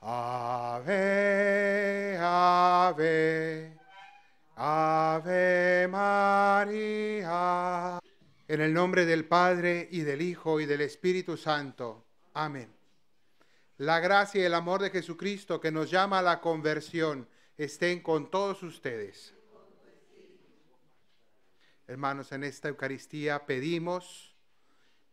Ave, ave, ave María. En el nombre del Padre y del Hijo y del Espíritu Santo. Amén. La gracia y el amor de Jesucristo que nos llama a la conversión estén con todos ustedes. Hermanos, en esta Eucaristía pedimos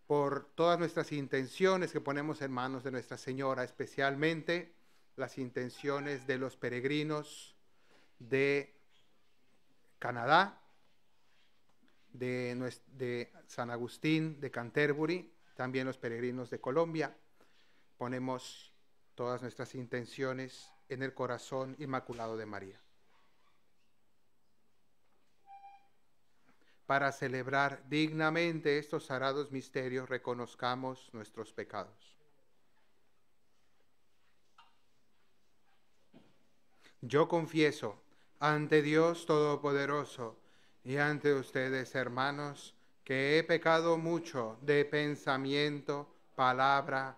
por todas nuestras intenciones que ponemos en manos de Nuestra Señora, especialmente las intenciones de los peregrinos de Canadá, de, San Agustín, de Canterbury, también los peregrinos de Colombia. Ponemos todas nuestras intenciones en el corazón inmaculado de María. Para celebrar dignamente estos sagrados misterios, reconozcamos nuestros pecados. Yo confieso ante Dios Todopoderoso y ante ustedes, hermanos, que he pecado mucho de pensamiento, palabra,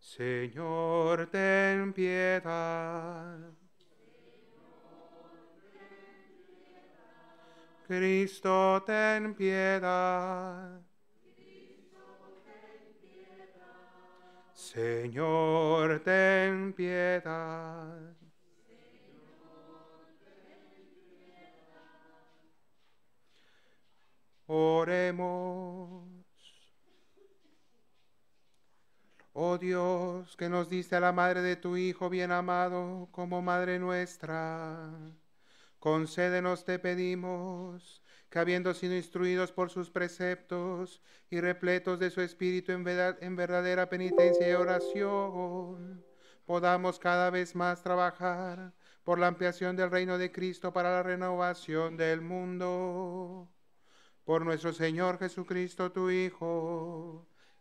Señor, ten piedad. Cristo, ten piedad. Señor, ten piedad. Oremos. Oh Dios, que nos diste a la madre de tu Hijo bien amado como madre nuestra, concédenos, te pedimos, que habiendo sido instruidos por sus preceptos y repletos de su espíritu en, en verdadera penitencia y oración, podamos cada vez más trabajar por la ampliación del reino de Cristo para la renovación del mundo. Por nuestro Señor Jesucristo, tu Hijo,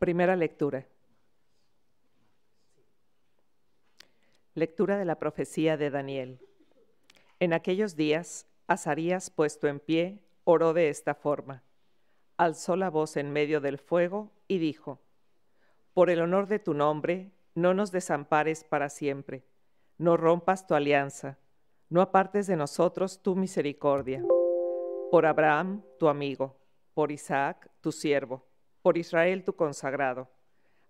Primera lectura. Lectura de la profecía de Daniel. En aquellos días, Azarías, puesto en pie, oró de esta forma. Alzó la voz en medio del fuego y dijo, Por el honor de tu nombre, no nos desampares para siempre, no rompas tu alianza, no apartes de nosotros tu misericordia. Por Abraham, tu amigo, por Isaac, tu siervo por Israel tu consagrado,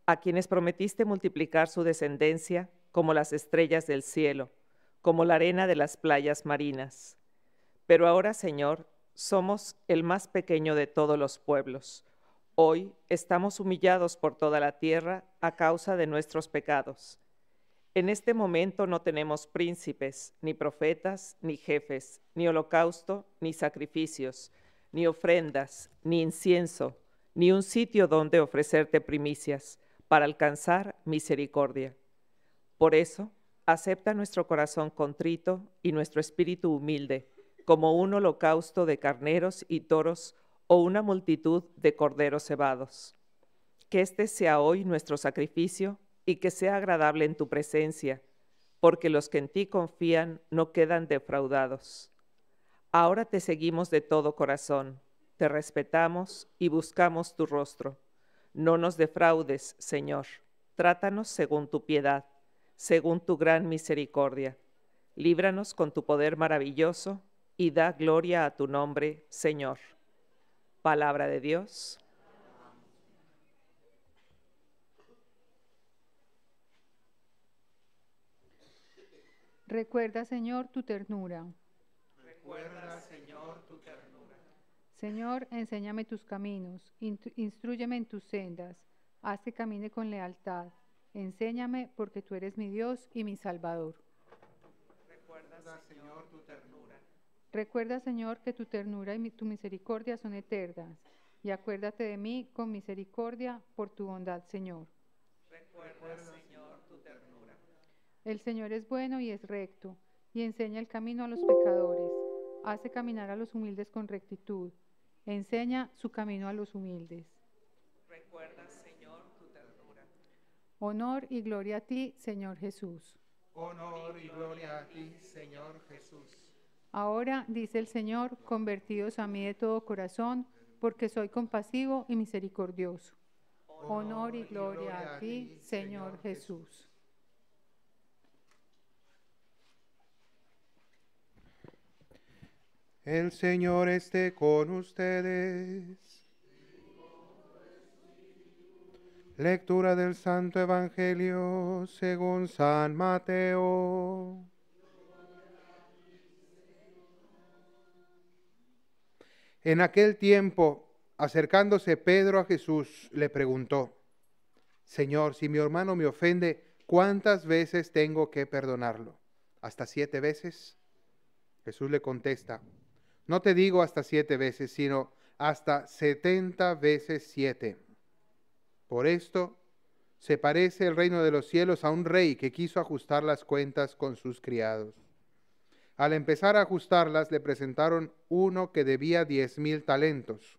a quienes prometiste multiplicar su descendencia como las estrellas del cielo, como la arena de las playas marinas. Pero ahora, Señor, somos el más pequeño de todos los pueblos. Hoy estamos humillados por toda la tierra a causa de nuestros pecados. En este momento no tenemos príncipes, ni profetas, ni jefes, ni holocausto, ni sacrificios, ni ofrendas, ni incienso, ni un sitio donde ofrecerte primicias para alcanzar misericordia. Por eso, acepta nuestro corazón contrito y nuestro espíritu humilde como un holocausto de carneros y toros o una multitud de corderos cebados. Que este sea hoy nuestro sacrificio y que sea agradable en tu presencia, porque los que en ti confían no quedan defraudados. Ahora te seguimos de todo corazón te respetamos y buscamos tu rostro. No nos defraudes, Señor. Trátanos según tu piedad, según tu gran misericordia. Líbranos con tu poder maravilloso y da gloria a tu nombre, Señor. Palabra de Dios. Recuerda, Señor, tu ternura. Recuerda, Señor, tu ternura. Señor, enséñame tus caminos, instruyeme en tus sendas, haz que camine con lealtad. Enséñame porque tú eres mi Dios y mi Salvador. Recuerda, Señor, tu ternura. Recuerda, Señor, que tu ternura y tu misericordia son eternas. Y acuérdate de mí con misericordia por tu bondad, Señor. Recuerda, Señor, tu ternura. El Señor es bueno y es recto, y enseña el camino a los pecadores. Hace caminar a los humildes con rectitud. Enseña su camino a los humildes. Recuerda, Honor y gloria a ti, Señor Jesús. Honor y gloria a ti, Señor Jesús. Ahora, dice el Señor, convertidos a mí de todo corazón, porque soy compasivo y misericordioso. Honor y gloria a ti, Señor Jesús. El Señor esté con ustedes. Lectura del Santo Evangelio según San Mateo. En aquel tiempo, acercándose Pedro a Jesús, le preguntó, Señor, si mi hermano me ofende, ¿cuántas veces tengo que perdonarlo? ¿Hasta siete veces? Jesús le contesta, no te digo hasta siete veces, sino hasta setenta veces siete. Por esto se parece el reino de los cielos a un rey que quiso ajustar las cuentas con sus criados. Al empezar a ajustarlas, le presentaron uno que debía diez mil talentos.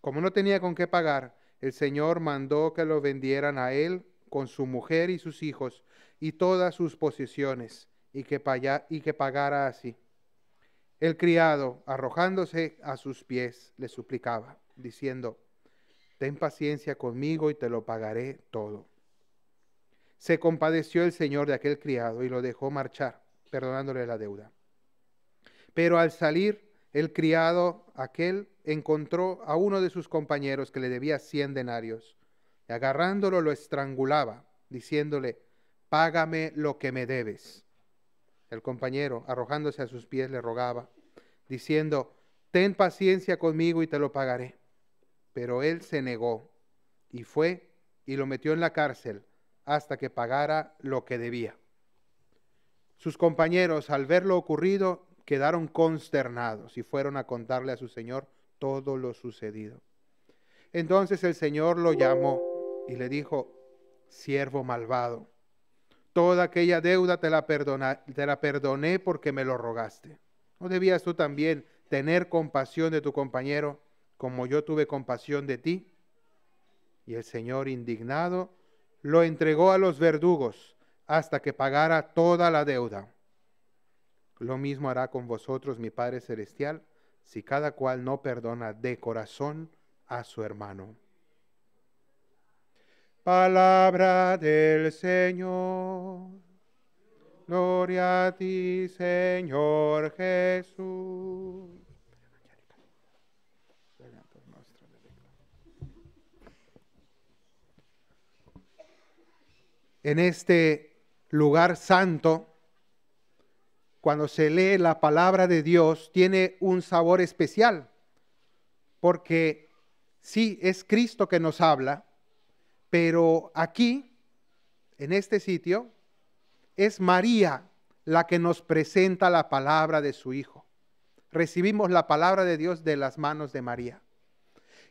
Como no tenía con qué pagar, el Señor mandó que lo vendieran a él con su mujer y sus hijos y todas sus posesiones, y que, y que pagara así. El criado, arrojándose a sus pies, le suplicaba, diciendo, ten paciencia conmigo y te lo pagaré todo. Se compadeció el señor de aquel criado y lo dejó marchar, perdonándole la deuda. Pero al salir, el criado aquel encontró a uno de sus compañeros que le debía cien denarios, y agarrándolo lo estrangulaba, diciéndole, págame lo que me debes. El compañero, arrojándose a sus pies, le rogaba, diciendo, ten paciencia conmigo y te lo pagaré. Pero él se negó y fue y lo metió en la cárcel hasta que pagara lo que debía. Sus compañeros, al ver lo ocurrido, quedaron consternados y fueron a contarle a su señor todo lo sucedido. Entonces el señor lo llamó y le dijo, siervo malvado, toda aquella deuda te la, te la perdoné porque me lo rogaste. ¿No debías tú también tener compasión de tu compañero como yo tuve compasión de ti. Y el Señor, indignado, lo entregó a los verdugos hasta que pagara toda la deuda. Lo mismo hará con vosotros mi Padre Celestial, si cada cual no perdona de corazón a su hermano. Palabra del Señor. Gloria a ti, Señor Jesús. en este lugar santo, cuando se lee la palabra de Dios, tiene un sabor especial, porque sí, es Cristo que nos habla, pero aquí, en este sitio, es María la que nos presenta la palabra de su Hijo. Recibimos la palabra de Dios de las manos de María.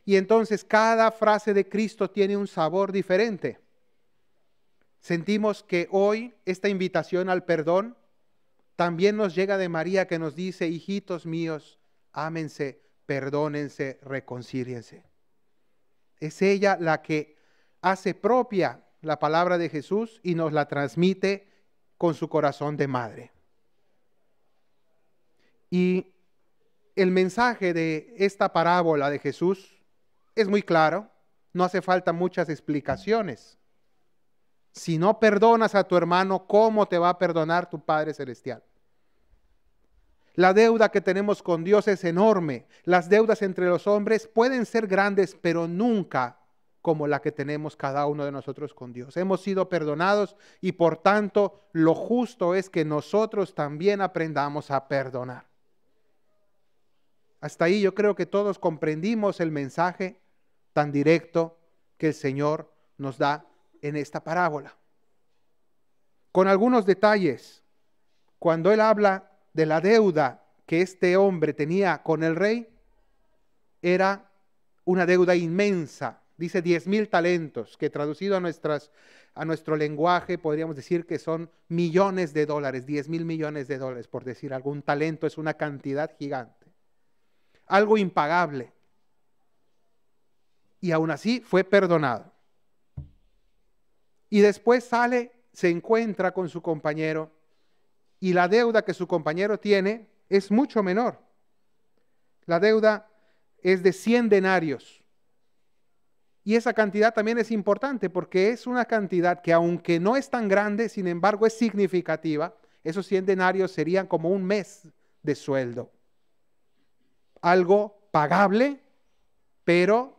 Y entonces cada frase de Cristo tiene un sabor diferente sentimos que hoy esta invitación al perdón también nos llega de María que nos dice, hijitos míos, ámense, perdónense, reconcíliense. Es ella la que hace propia la palabra de Jesús y nos la transmite con su corazón de madre. Y el mensaje de esta parábola de Jesús es muy claro, no hace falta muchas explicaciones. Si no perdonas a tu hermano, ¿cómo te va a perdonar tu Padre Celestial? La deuda que tenemos con Dios es enorme. Las deudas entre los hombres pueden ser grandes, pero nunca como la que tenemos cada uno de nosotros con Dios. Hemos sido perdonados y por tanto lo justo es que nosotros también aprendamos a perdonar. Hasta ahí yo creo que todos comprendimos el mensaje tan directo que el Señor nos da en esta parábola. Con algunos detalles, cuando Él habla de la deuda que este hombre tenía con el rey, era una deuda inmensa, dice diez mil talentos, que traducido a, nuestras, a nuestro lenguaje podríamos decir que son millones de dólares, diez mil millones de dólares, por decir algún talento, es una cantidad gigante, algo impagable. Y aún así fue perdonado. Y después sale, se encuentra con su compañero y la deuda que su compañero tiene es mucho menor. La deuda es de 100 denarios. Y esa cantidad también es importante porque es una cantidad que aunque no es tan grande, sin embargo es significativa. Esos 100 denarios serían como un mes de sueldo. Algo pagable, pero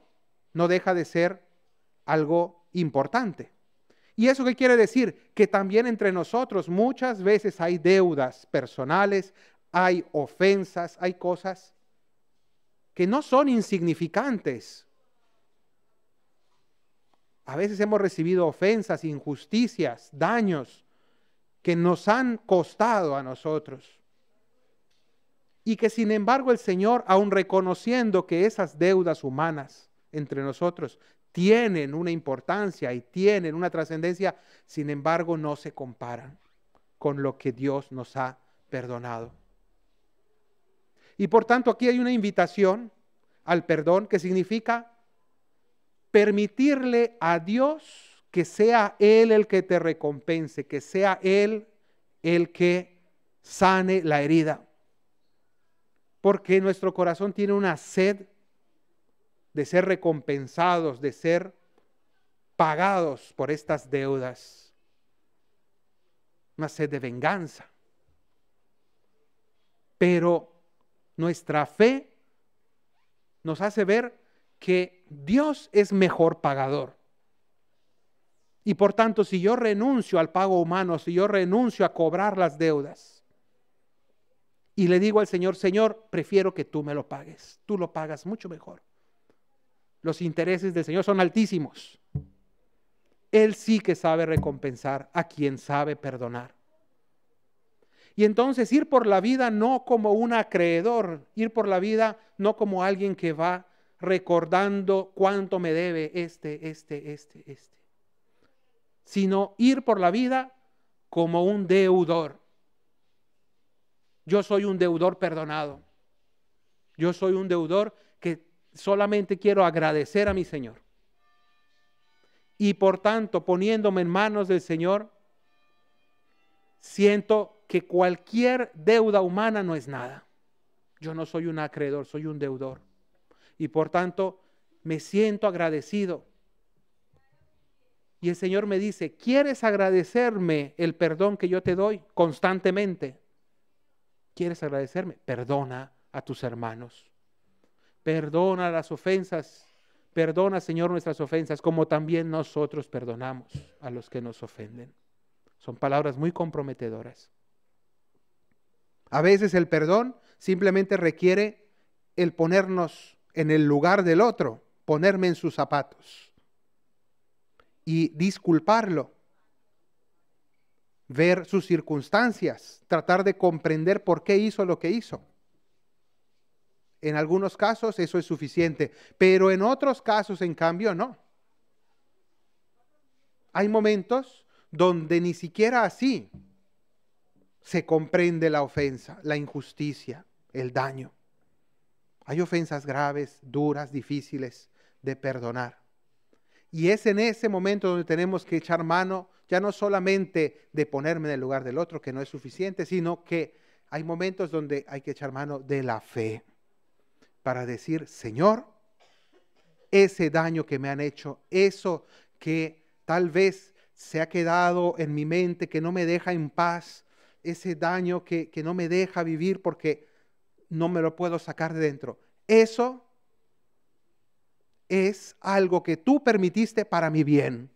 no deja de ser algo importante. ¿Y eso qué quiere decir? Que también entre nosotros muchas veces hay deudas personales, hay ofensas, hay cosas que no son insignificantes. A veces hemos recibido ofensas, injusticias, daños que nos han costado a nosotros. Y que sin embargo el Señor, aun reconociendo que esas deudas humanas entre nosotros tienen una importancia y tienen una trascendencia, sin embargo no se comparan con lo que Dios nos ha perdonado. Y por tanto aquí hay una invitación al perdón que significa permitirle a Dios que sea Él el que te recompense, que sea Él el que sane la herida. Porque nuestro corazón tiene una sed de ser recompensados, de ser pagados por estas deudas. Una sed de venganza. Pero nuestra fe nos hace ver que Dios es mejor pagador. Y por tanto, si yo renuncio al pago humano, si yo renuncio a cobrar las deudas, y le digo al Señor, Señor, prefiero que tú me lo pagues, tú lo pagas mucho mejor los intereses del Señor son altísimos. Él sí que sabe recompensar a quien sabe perdonar. Y entonces ir por la vida no como un acreedor, ir por la vida no como alguien que va recordando cuánto me debe este, este, este, este, sino ir por la vida como un deudor. Yo soy un deudor perdonado. Yo soy un deudor que solamente quiero agradecer a mi Señor. Y por tanto, poniéndome en manos del Señor, siento que cualquier deuda humana no es nada. Yo no soy un acreedor, soy un deudor. Y por tanto, me siento agradecido. Y el Señor me dice, ¿quieres agradecerme el perdón que yo te doy constantemente? ¿Quieres agradecerme? Perdona a tus hermanos. Perdona las ofensas. Perdona, Señor, nuestras ofensas, como también nosotros perdonamos a los que nos ofenden. Son palabras muy comprometedoras. A veces el perdón simplemente requiere el ponernos en el lugar del otro, ponerme en sus zapatos y disculparlo, ver sus circunstancias, tratar de comprender por qué hizo lo que hizo. En algunos casos eso es suficiente, pero en otros casos, en cambio, no. Hay momentos donde ni siquiera así se comprende la ofensa, la injusticia, el daño. Hay ofensas graves, duras, difíciles de perdonar. Y es en ese momento donde tenemos que echar mano ya no solamente de ponerme en el lugar del otro, que no es suficiente, sino que hay momentos donde hay que echar mano de la fe para decir, Señor, ese daño que me han hecho, eso que tal vez se ha quedado en mi mente, que no me deja en paz, ese daño que, que no me deja vivir porque no me lo puedo sacar de dentro. Eso es algo que tú permitiste para mi bien.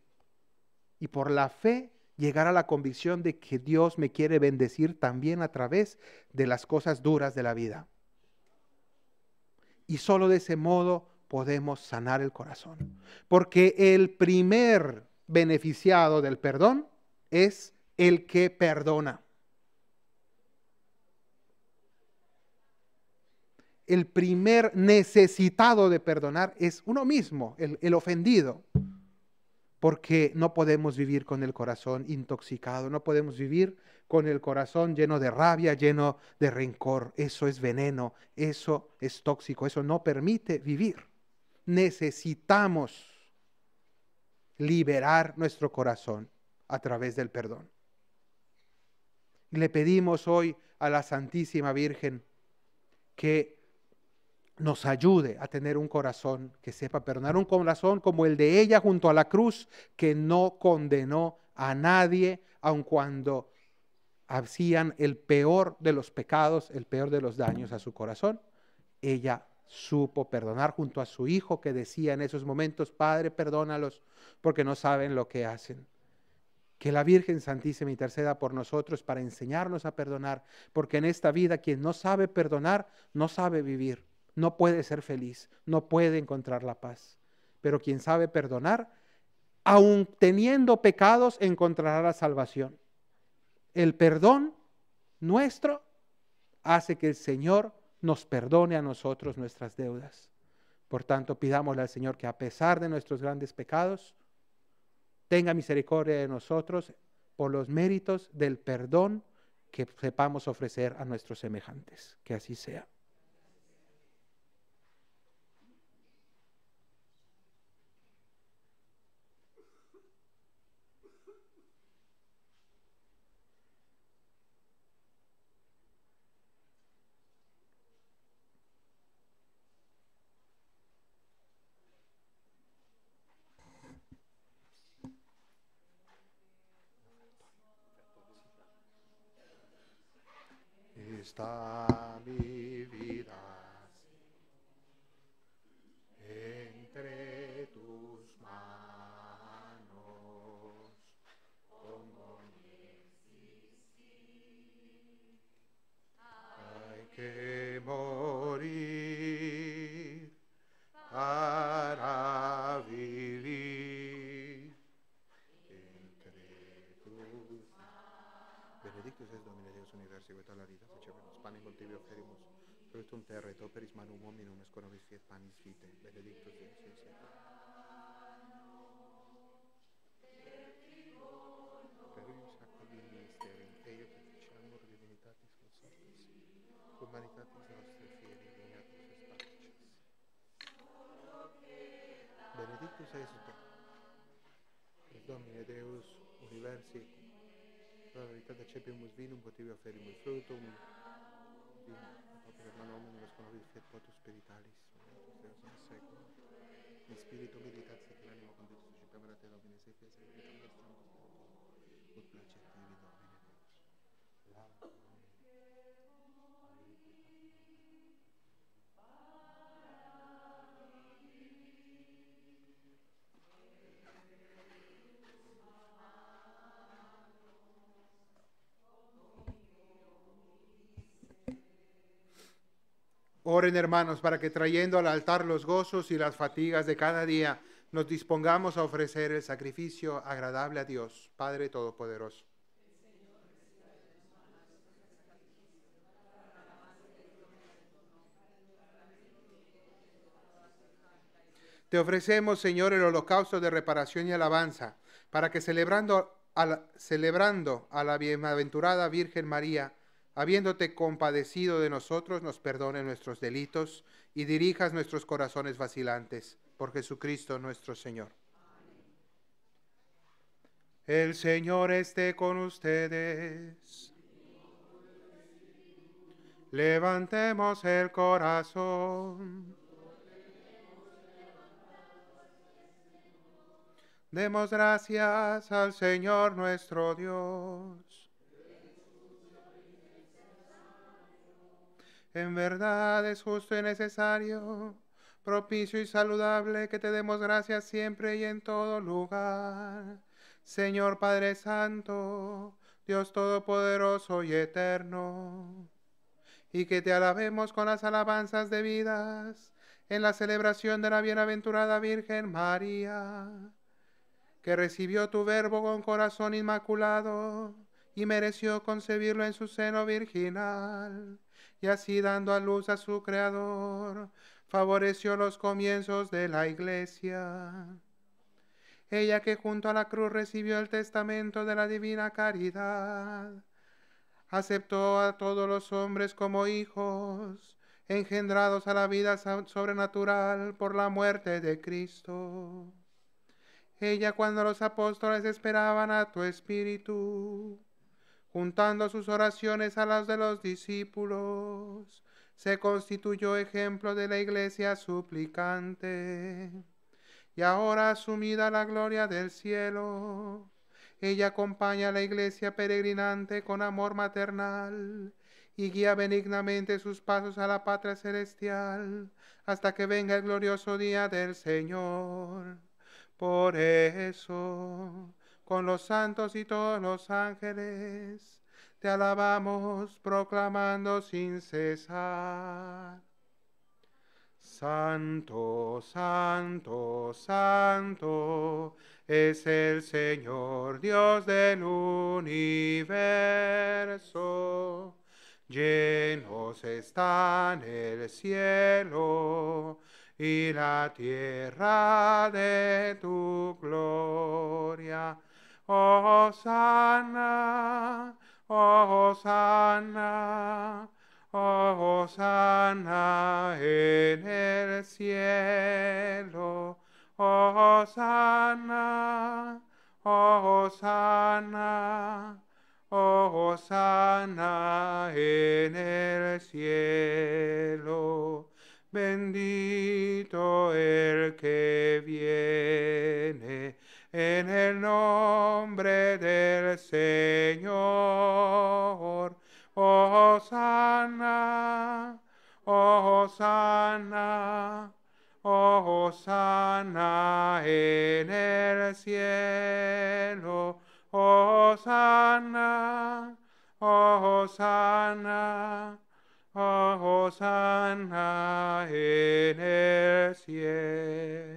Y por la fe llegar a la convicción de que Dios me quiere bendecir también a través de las cosas duras de la vida. Y solo de ese modo podemos sanar el corazón. Porque el primer beneficiado del perdón es el que perdona. El primer necesitado de perdonar es uno mismo, el, ofendido porque no podemos vivir con el corazón intoxicado, no podemos vivir con el corazón lleno de rabia, lleno de rencor. Eso es veneno, eso es tóxico, eso no permite vivir. Necesitamos liberar nuestro corazón a través del perdón. Le pedimos hoy a la Santísima Virgen que nos ayude a tener un corazón que sepa perdonar, un corazón como el de ella junto a la cruz, que no condenó a nadie, aun cuando hacían el peor de los pecados, el peor de los daños a su corazón. Ella supo perdonar junto a su hijo que decía en esos momentos, Padre, perdónalos porque no saben lo que hacen. Que la Virgen Santísima interceda por nosotros para enseñarnos a perdonar, porque en esta vida quien no sabe perdonar no sabe vivir no puede ser feliz, no puede encontrar la paz. Pero quien sabe perdonar, aun teniendo pecados, encontrará la salvación. El perdón nuestro hace que el Señor nos perdone a nosotros nuestras deudas. Por tanto, pidámosle al Señor que a pesar de nuestros grandes pecados, tenga misericordia de nosotros por los méritos del perdón que sepamos ofrecer a nuestros semejantes. Que así sea. Está un terreto per ismanum hominum esconovis fiet panis vitae, benedictus Deus in secolo. humanitatis nostri fieri dignatus est pacis. Benedictus est Dom, et Domine Deus universi, la verità da cepimus vinum, potivi offerimus frutum, vinum ma l'uomo scono riflettotus spiritualis, in secolo. In spirito meditazzi che l'animo con te suscipamera te domine se che se vita nostra nostra ut placet tibi domine Deus. Laudamus. Oren hermanos para que trayendo al altar los gozos y las fatigas de cada día, nos dispongamos a ofrecer el sacrificio agradable a Dios, Padre Todopoderoso. Te ofrecemos, Señor, el holocausto de reparación y alabanza, para que celebrando a la, celebrando a la bienaventurada Virgen María, habiéndote compadecido de nosotros, nos perdone nuestros delitos y dirijas nuestros corazones vacilantes por Jesucristo nuestro Señor. El Señor esté con ustedes. Levantemos el corazón. Demos gracias al Señor nuestro Dios. En verdad es justo y necesario, propicio y saludable que te demos gracias siempre y en todo lugar. Señor Padre Santo, Dios Todopoderoso y Eterno, y que te alabemos con las alabanzas debidas en la celebración de la bienaventurada Virgen María, que recibió tu verbo con corazón inmaculado y mereció concebirlo en su seno virginal, y así dando a luz a su Creador, favoreció los comienzos de la Iglesia. Ella que junto a la cruz recibió el testamento de la divina caridad, aceptó a todos los hombres como hijos, engendrados a la vida sobrenatural por la muerte de Cristo. Ella cuando los apóstoles esperaban a tu espíritu, juntando sus oraciones a las de los discípulos, se constituyó ejemplo de la iglesia suplicante. Y ahora asumida la gloria del cielo, ella acompaña a la iglesia peregrinante con amor maternal y guía benignamente sus pasos a la patria celestial, hasta que venga el glorioso día del Señor. Por eso, con los santos y todos los ángeles, te alabamos proclamando sin cesar. Santo, santo, santo es el Señor Dios del universo llenos están el cielo y la tierra de tu gloria. Oh sana, oh sana, oh sana en el cielo. Oh sana, oh sana oh sana en el cielo. Bendito el que viene en el nombre del Señor. Oh sana, oh sana, oh sana en el cielo. Oh sana, oh sana, oh sana en el cielo.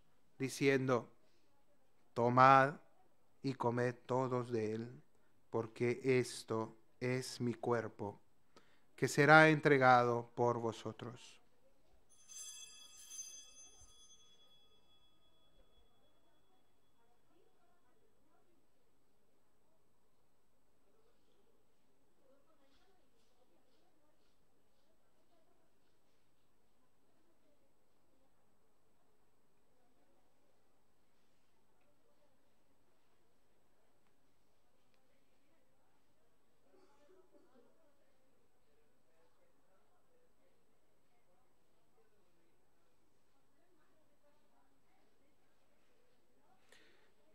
diciendo, tomad y comed todos de él, porque esto es mi cuerpo, que será entregado por vosotros.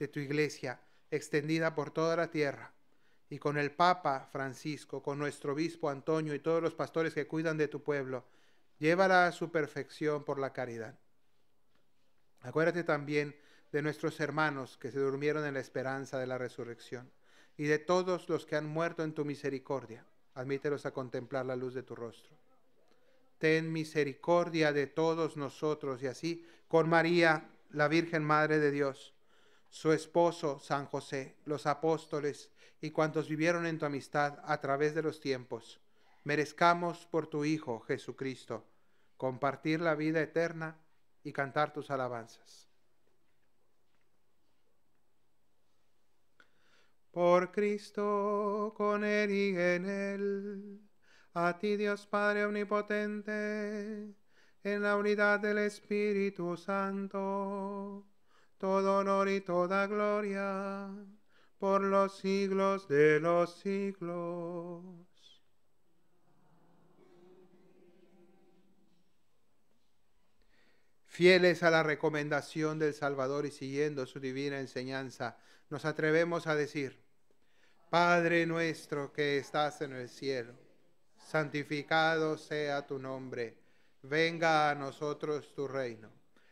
de tu iglesia extendida por toda la tierra, y con el Papa Francisco, con nuestro obispo Antonio y todos los pastores que cuidan de tu pueblo, llévala a su perfección por la caridad. Acuérdate también de nuestros hermanos que se durmieron en la esperanza de la resurrección, y de todos los que han muerto en tu misericordia. Admítelos a contemplar la luz de tu rostro. Ten misericordia de todos nosotros y así con María, la Virgen Madre de Dios, su esposo San José, los apóstoles y cuantos vivieron en tu amistad a través de los tiempos, merezcamos por tu Hijo Jesucristo compartir la vida eterna y cantar tus alabanzas. Por Cristo, con Él y en Él, a ti Dios Padre Omnipotente, en la unidad del Espíritu Santo, todo honor y toda gloria, por los siglos de los siglos. Fieles a la recomendación del Salvador y siguiendo su divina enseñanza, nos atrevemos a decir, Padre nuestro que estás en el cielo, santificado sea tu nombre, venga a nosotros tu reino,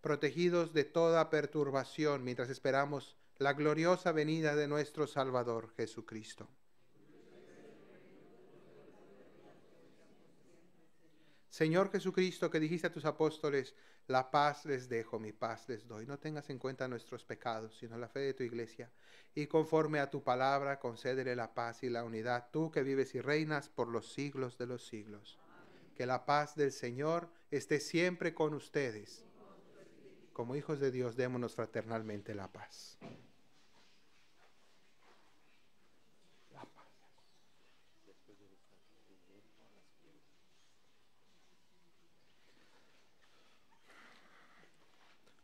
protegidos de toda perturbación, mientras esperamos la gloriosa venida de nuestro Salvador Jesucristo. Señor Jesucristo, que dijiste a tus apóstoles, la paz les dejo, mi paz les doy. No tengas en cuenta nuestros pecados, sino la fe de tu iglesia. Y conforme a tu palabra, concédele la paz y la unidad, tú que vives y reinas por los siglos de los siglos. Que la paz del Señor esté siempre con ustedes. Como hijos de Dios, démonos fraternalmente la paz.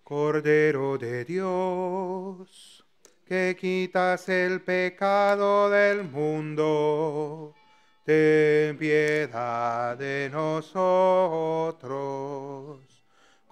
Cordero de Dios, que quitas el pecado del mundo, ten piedad de nosotros.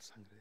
Sangre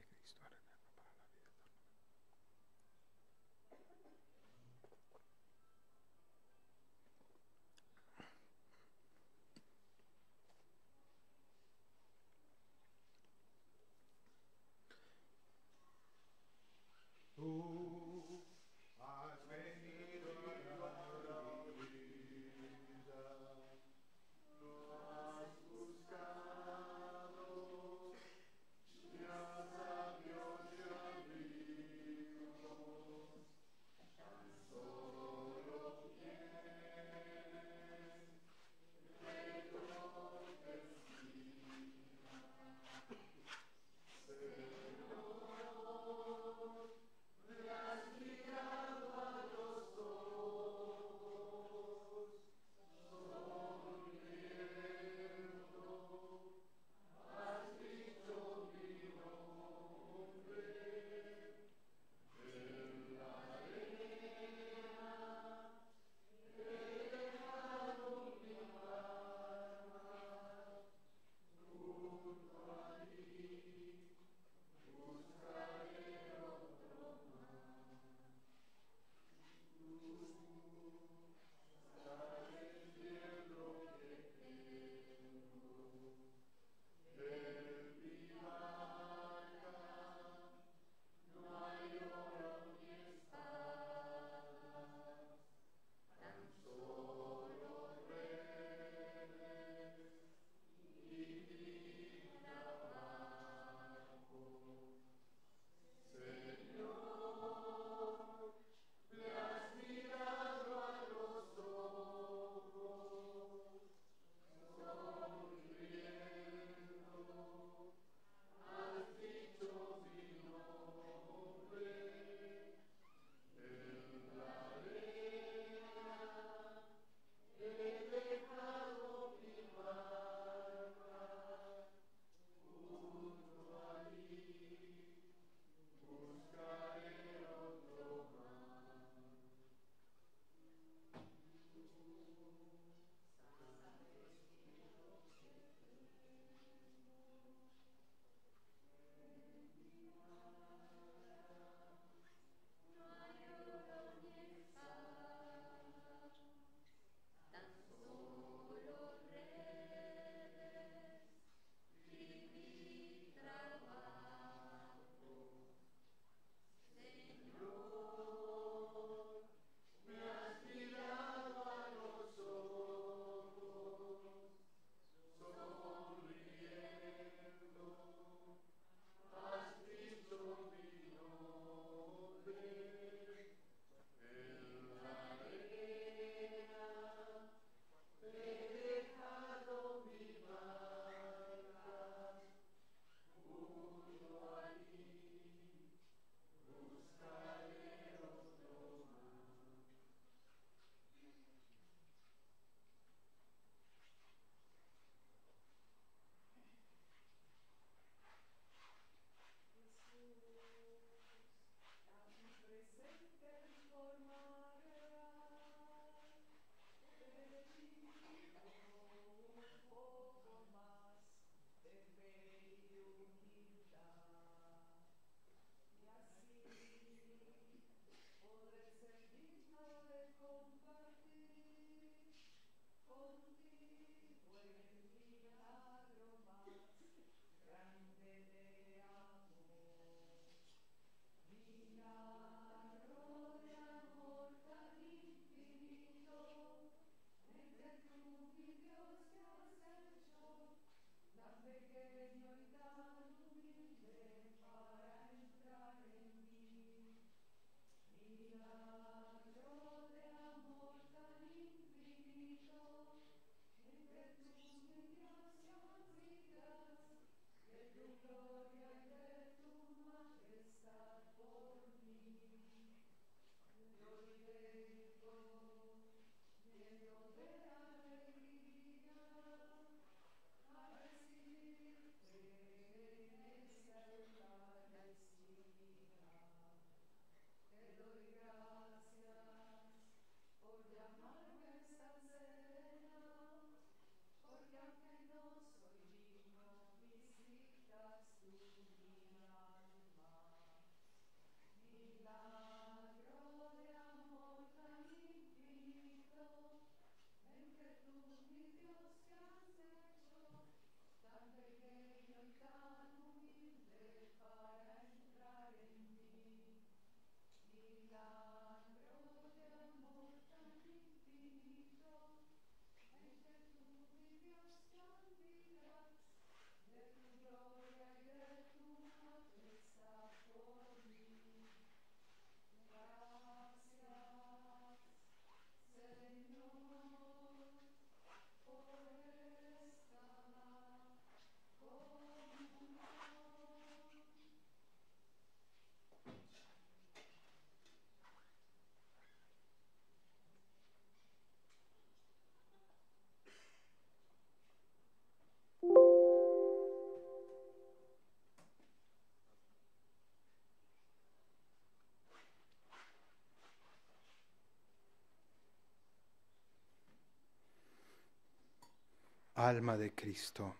Alma de Cristo,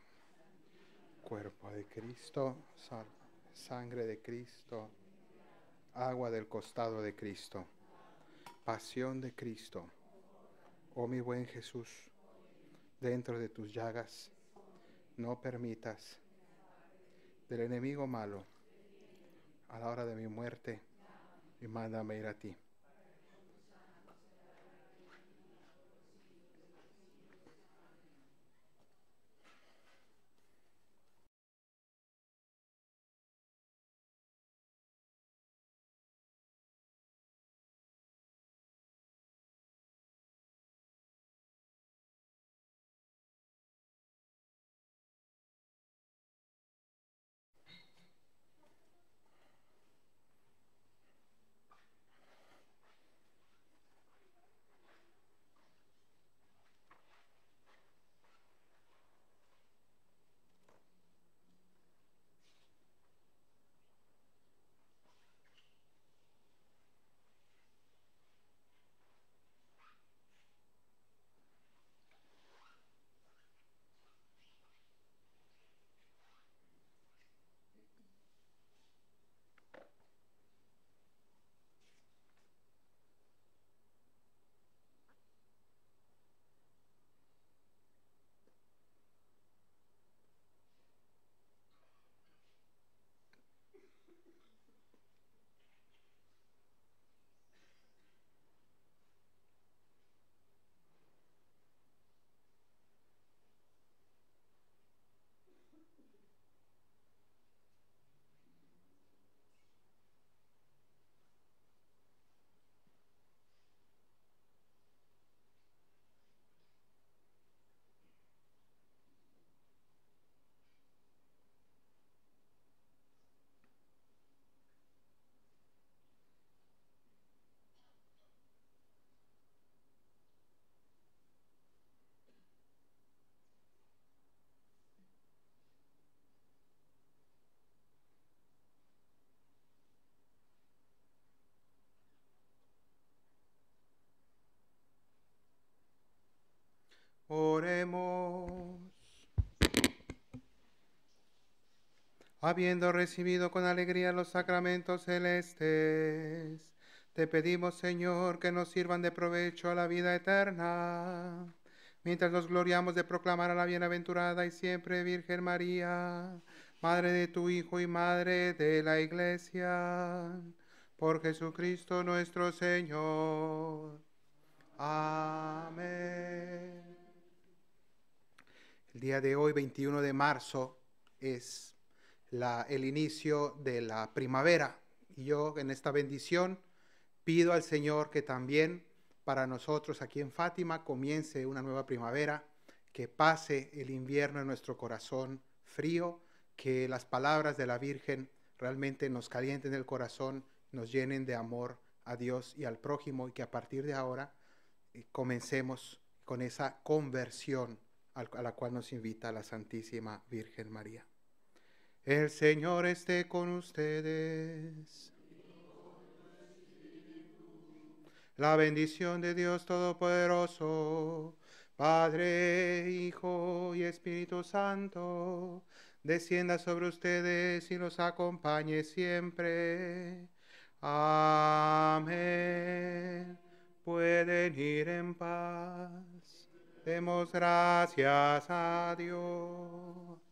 cuerpo de Cristo, sangre de Cristo, agua del costado de Cristo, pasión de Cristo. Oh mi buen Jesús, dentro de tus llagas, no permitas del enemigo malo a la hora de mi muerte y mándame ir a ti. Habiendo recibido con alegría los sacramentos celestes, te pedimos, Señor, que nos sirvan de provecho a la vida eterna, mientras nos gloriamos de proclamar a la bienaventurada y siempre Virgen María, Madre de tu Hijo y Madre de la Iglesia, por Jesucristo nuestro Señor. Amén. El día de hoy, 21 de marzo, es el inicio de la primavera. Y yo en esta bendición pido al Señor que también para nosotros aquí en Fátima comience una nueva primavera, que pase el invierno en nuestro corazón frío, que las palabras de la Virgen realmente nos calienten el corazón, nos llenen de amor a Dios y al prójimo y que a partir de ahora eh, comencemos con esa conversión a la cual nos invita la Santísima Virgen María. El Señor esté con ustedes. La bendición de Dios Todopoderoso, Padre, Hijo y Espíritu Santo, descienda sobre ustedes y los acompañe siempre. Amén. Pueden ir en paz. Demos gracias a Dios.